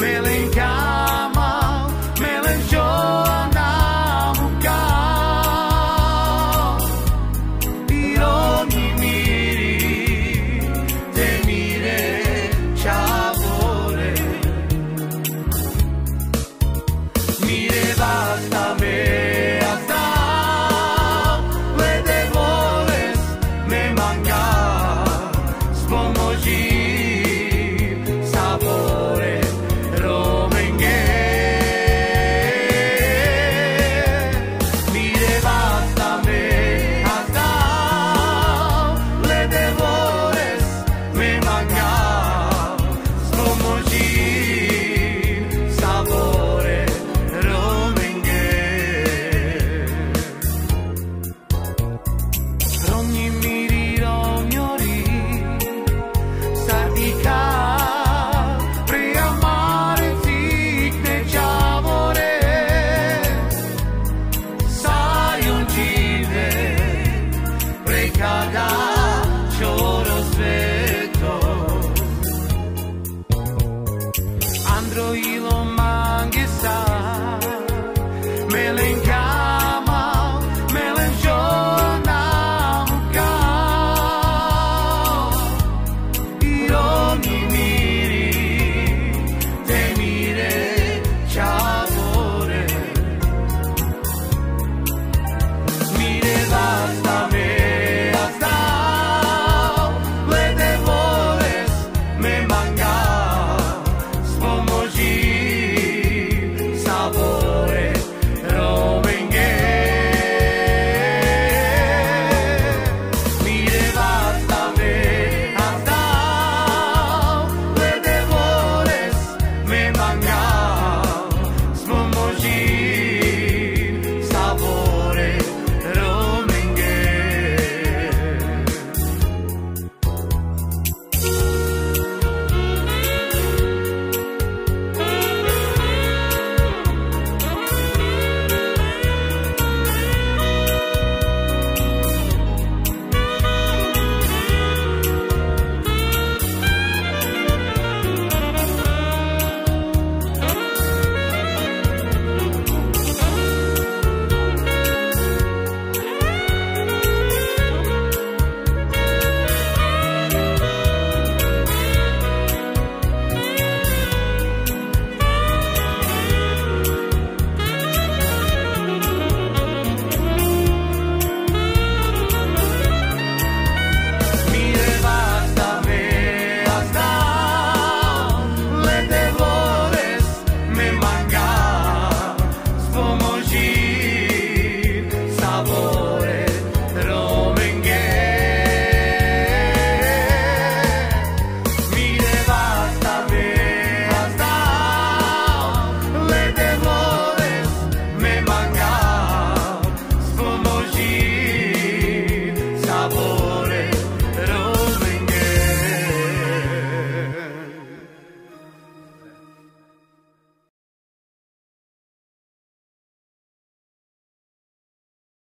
Milling choros ver.